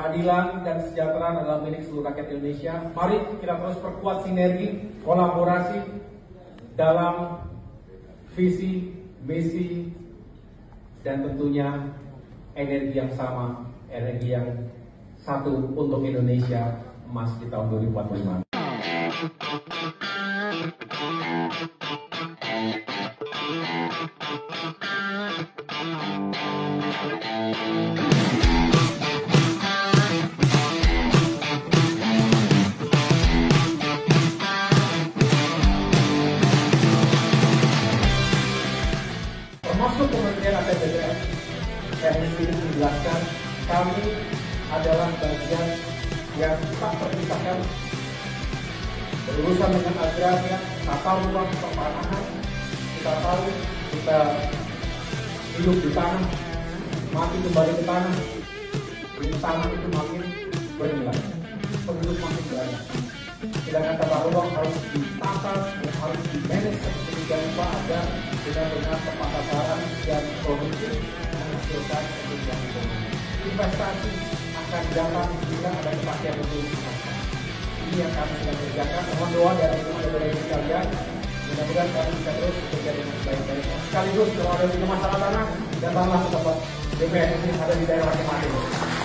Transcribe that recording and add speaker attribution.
Speaker 1: keadilan dan kesejahteraan adalah milik seluruh rakyat Indonesia. Mari kita terus perkuat sinergi, kolaborasi dalam visi, misi, dan tentunya energi yang sama, energi yang satu untuk Indonesia emas di tahun 2045. termasuk Kementerian yang ingin menjelaskan kami adalah bagian yang tak terpisahkan berurusan dengan agraria, tata ruang pertanahan, kita tahu kita hidup di tanah, mati kembali ke tanah, di tanah itu makin bernilai, penduduk makin banyak. Sedangkan tata ruang harus ditata, harus dimanage sedemikian rupa agar benar-benar tepat sasaran dan produktif menghasilkan pertumbuhan ekonomi. Investasi akan datang jika ada kepastian hukum ini yang kami sedang kerjakan. Mohon doa dari teman-teman dari sekalian. Mudah-mudahan kami bisa terus bekerja dengan baik-baiknya. Sekaligus kalau ada masalah tanah, datanglah ke tempat DPR ini ada di daerah masing-masing.